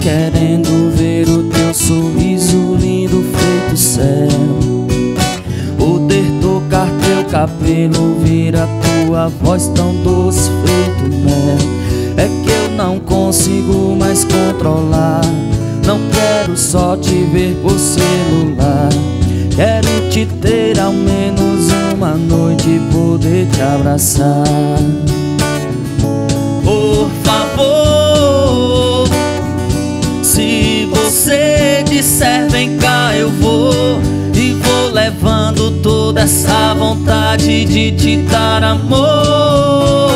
querendo ver o teu sorriso lindo feito céu. Poder tocar teu cabelo, ouvir a tua voz tão doce feito mel. É que eu não consigo mais controlar. Não quero só te ver por celular. Quero te ter ao menos uma noite poder te abraçar essa vontade de te dar amor.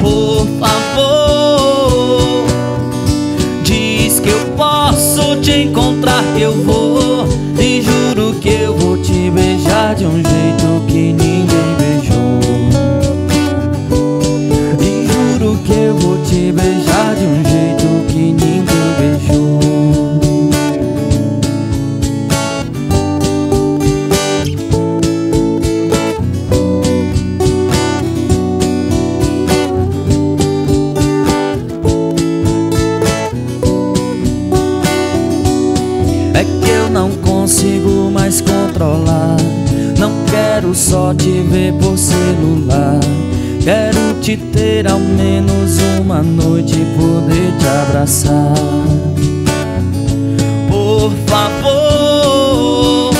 Por favor Diz que eu posso te encontrar eu vou consigo mais controlar. Não quero só te ver por celular. Quero te ter ao menos uma noite e poder te abraçar. Por favor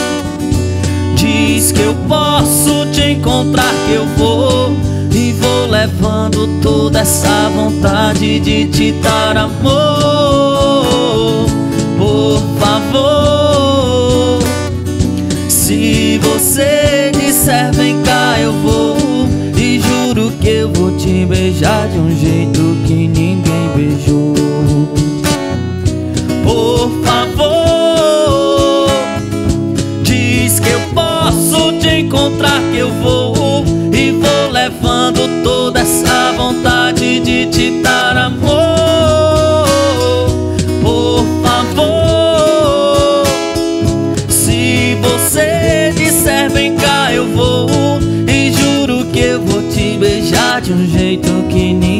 Diz que eu posso te encontrar que eu vou. E vou levando toda essa vontade de te dar amor beijar de um jeito que ninguém beijou. Por favor Diz que eu posso te encontrar que eu vou E vou levando toda essa vontade de te dar amor. Por favor Se você disser vem cá eu vou beijar de um jeito que ninguém